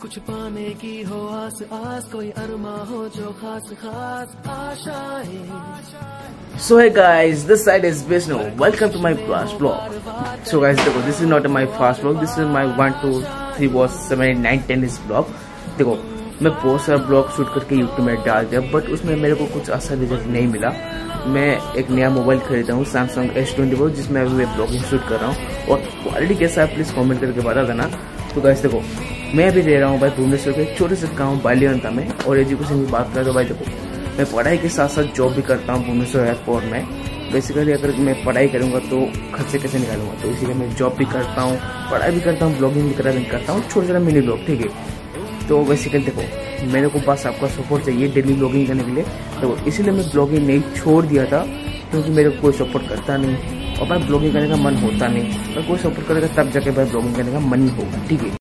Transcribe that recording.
कुछ पाने की हो आस आस कोई अरमा हो जो खास खास आशाएं So hey guys, this side is Vishnu. Welcome to my first vlog. So guys, देखो this is not my first vlog. This is my one, two, three, four, seven, eight, nine, ten is vlog. देखो मैं बहुत सारा blog shoot करके YouTube में डाल दिया but उसमें मेरे को कुछ अच्छा रिज़ल्ट नहीं मिला। मैं एक नया मोबाइल खरीदा हूँ सैमसंग एस ट्वेंटी फोर जिसमें अभी मैं ब्लॉगिंग शूट कर रहा हूँ। और क्वालिटी कैसा है प्लीज़ कमेंट करके बता देना तो गाइस देखो, मैं अभी रह रहा हूँ भाई भुवनेश्वर के छोटे से गाँव बालियंता में, और एजुकेशन की बात करें तो भाई देखो, मैं पढ़ाई के साथ साथ जॉब भी करता हूँ भुवनेश्वर एयरपोर्ट में। बेसिकली अगर मैं पढ़ाई करूँगा तो खर्चे कैसे निकालूँगा? तो इसीलिए मैं जॉब भी करता हूँ, पढ़ाई भी करता हूँ ब्लॉगिंग भी करा करता हूँ, छोटे छोटा मिनी ब्लॉग ठीक है? तो बेसिकली देखो, मेरे को बस आपका सपोर्ट चाहिए डेली ब्लॉगिंग करने के लिए। तो इसीलिए मैं ब्लॉगिंग नहीं, छोड़ दिया था, क्योंकि मेरे को कोई सपोर्ट करता नहीं। और भाई ब्लॉगिंग करने का मन होता नहीं। और कोई सपोर्ट करेगा, तब जाके भाई ब्लॉगिंग करने का मन ही होगा, ठीक है?